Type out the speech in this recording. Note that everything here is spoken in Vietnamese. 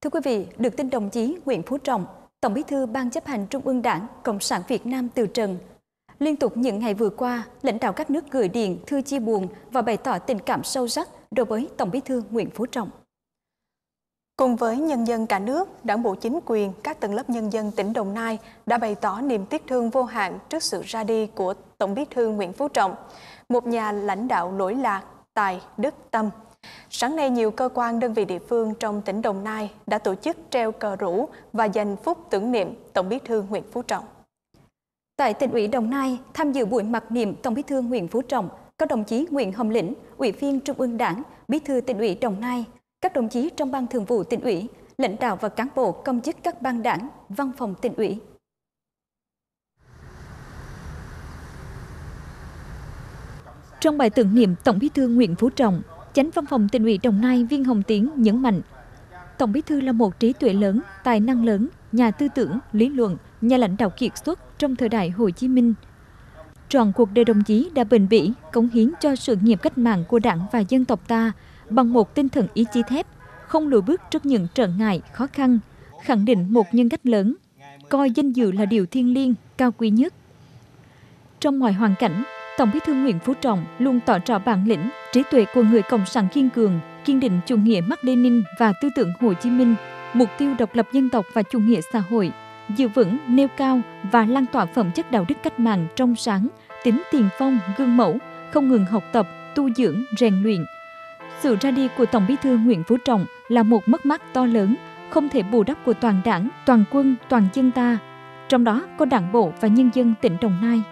Thưa quý vị, được tin đồng chí Nguyễn Phú Trọng, Tổng bí thư Ban chấp hành Trung ương Đảng Cộng sản Việt Nam từ trần. Liên tục những ngày vừa qua, lãnh đạo các nước gửi điện, thư chia buồn và bày tỏ tình cảm sâu sắc đối với Tổng bí thư Nguyễn Phú Trọng. Cùng với nhân dân cả nước, đảng bộ chính quyền, các tầng lớp nhân dân tỉnh Đồng Nai đã bày tỏ niềm tiếc thương vô hạn trước sự ra đi của Tổng bí thư Nguyễn Phú Trọng, một nhà lãnh đạo lỗi lạc, tài, đức, tâm. Sáng nay, nhiều cơ quan đơn vị địa phương trong tỉnh Đồng Nai đã tổ chức treo cờ rủ và dành phút tưởng niệm Tổng bí thư Nguyễn Phú Trọng. Tại tỉnh ủy Đồng Nai, tham dự buổi mặc niệm Tổng bí thư Nguyễn Phú Trọng, có đồng chí Nguyễn Hồng Lĩnh, Ủy viên Trung ương Đảng, Bí thư tỉnh ủy Đồng Nai, các đồng chí trong ban thường vụ tỉnh ủy, lãnh đạo và cán bộ công chức các ban đảng, văn phòng tỉnh ủy. Trong bài tưởng niệm Tổng bí thư Nguyễn Phú Trọng, Chánh văn phòng tỉnh ủy Đồng Nai Viên Hồng Tiến nhấn mạnh, Tổng bí thư là một trí tuệ lớn, tài năng lớn, nhà tư tưởng, lý luận, nhà lãnh đạo kiệt xuất trong thời đại Hồ Chí Minh. Trọn cuộc đời đồng chí đã bền bỉ, cống hiến cho sự nghiệp cách mạng của đảng và dân tộc ta bằng một tinh thần ý chí thép, không lùi bước trước những trở ngại, khó khăn, khẳng định một nhân cách lớn, coi danh dự là điều thiêng liêng, cao quý nhất. Trong mọi hoàn cảnh, Tổng bí thư Nguyễn Phú Trọng luôn tỏ rõ bản lĩnh, trí tuệ của người cộng sản kiên cường, kiên định chủ nghĩa Mác Lênin và tư tưởng Hồ Chí Minh, mục tiêu độc lập dân tộc và chủ nghĩa xã hội, giữ vững, nêu cao và lan tỏa phẩm chất đạo đức cách mạng trong sáng, tính tiền phong, gương mẫu, không ngừng học tập, tu dưỡng, rèn luyện. Sự ra đi của Tổng bí thư Nguyễn Phú Trọng là một mất mát to lớn, không thể bù đắp của toàn đảng, toàn quân, toàn dân ta, trong đó có đảng bộ và nhân dân tỉnh Đồng Nai.